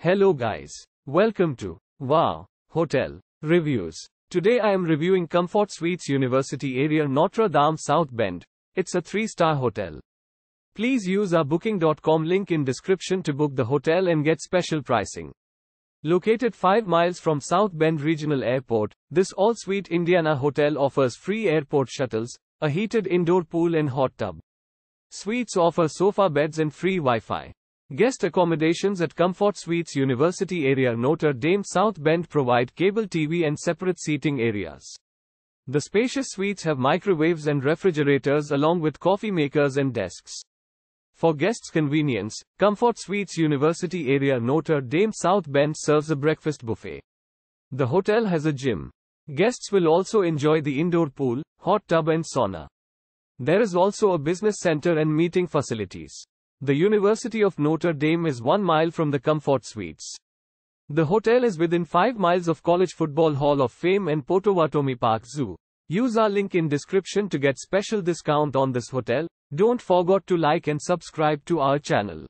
Hello guys. Welcome to Wow Hotel Reviews. Today I am reviewing Comfort Suites University Area Notre Dame South Bend. It's a 3-star hotel. Please use our booking.com link in description to book the hotel and get special pricing. Located 5 miles from South Bend Regional Airport, this all-suite Indiana hotel offers free airport shuttles, a heated indoor pool and hot tub. Suites offer sofa beds and free Wi-Fi. Guest accommodations at Comfort Suites University area Notre Dame South Bend provide cable TV and separate seating areas. The spacious suites have microwaves and refrigerators along with coffee makers and desks. For guests' convenience, Comfort Suites University area Notre Dame South Bend serves a breakfast buffet. The hotel has a gym. Guests will also enjoy the indoor pool, hot tub and sauna. There is also a business center and meeting facilities. The University of Notre Dame is one mile from the Comfort Suites. The hotel is within 5 miles of College Football Hall of Fame and Potawatomi Park Zoo. Use our link in description to get special discount on this hotel. Don't forget to like and subscribe to our channel.